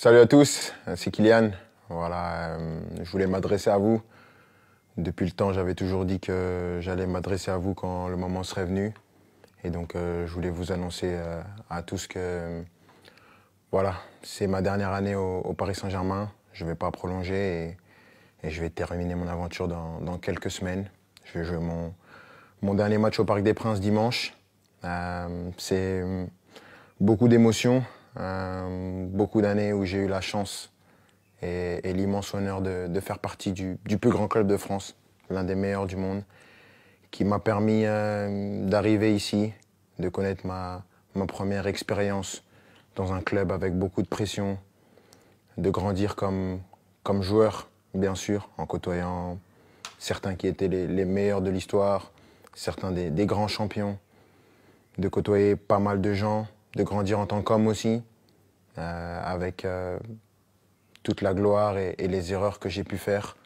Salut à tous, c'est Kylian. Voilà, euh, je voulais m'adresser à vous. Depuis le temps, j'avais toujours dit que j'allais m'adresser à vous quand le moment serait venu. Et donc, euh, je voulais vous annoncer euh, à tous que voilà, c'est ma dernière année au, Paris Saint-Germain. Je ne vais pas prolonger et, je vais terminer mon aventure dans, quelques semaines. Je vais jouer mon, mon dernier match au Parc des Princes dimanche. c'est beaucoup d'émotions, beaucoup d'années où j'ai eu la chance et, l'immense honneur de, faire partie du, plus grand club de France, l'un des meilleurs du monde, qui m'a permis euh, d'arriver ici, de connaître ma, ma première expérience dans un club avec beaucoup de pression, de grandir comme, comme joueur, bien sûr, en côtoyant certains qui étaient les, meilleurs de l'histoire, certains des, des, grands champions, de côtoyer pas mal de gens, de grandir en tant qu'homme aussi, avec euh, toute la gloire et, les erreurs que j'ai pu faire